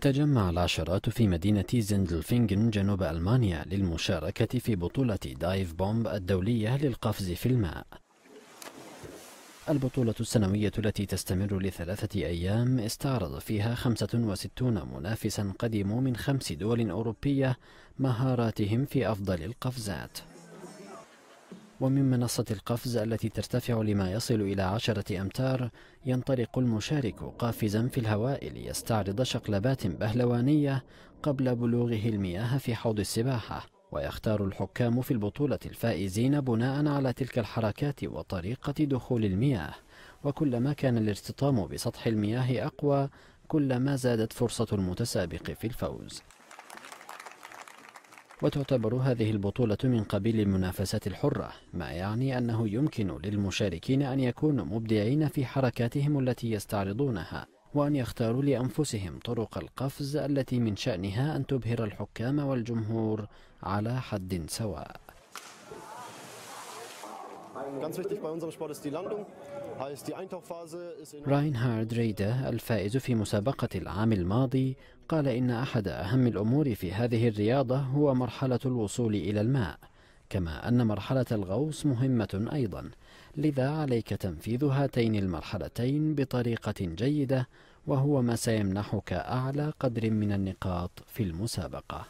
تجمع العشرات في مدينة زندلفينغن جنوب ألمانيا للمشاركة في بطولة dive bomb الدولية للقفز في الماء. البطولة السنوية التي تستمر لثلاثة أيام استعرض فيها 65 منافسا قدموا من خمس دول أوروبية مهاراتهم في أفضل القفزات. ومن منصة القفز التي ترتفع لما يصل إلى عشرة أمتار ينطلق المشارك قافزا في الهواء ليستعرض شقلبات بهلوانية قبل بلوغه المياه في حوض السباحة ويختار الحكام في البطولة الفائزين بناء على تلك الحركات وطريقة دخول المياه. وكلما كان الارتطام بسطح المياه أقوى كلما زادت فرصة المتسابق في الفوز. وتعتبر هذه البطولة من قبيل المنافسات الحرة ما يعني أنه يمكن للمشاركين أن يكونوا مبدعين في حركاتهم التي يستعرضونها وأن يختاروا لأنفسهم طرق القفز التي من شأنها أن تبهر الحكام والجمهور على حد سواء. راينهارد ريدا الفائز في مسابقة العام الماضي قال إن أحد أهم الأمور في هذه الرياضة هو مرحلة الوصول إلى الماء كما أن مرحلة الغوص مهمة أيضا. لذا عليك تنفيذ هاتين المرحلتين بطريقة جيدة وهو ما سيمنحك أعلى قدر من النقاط في المسابقة.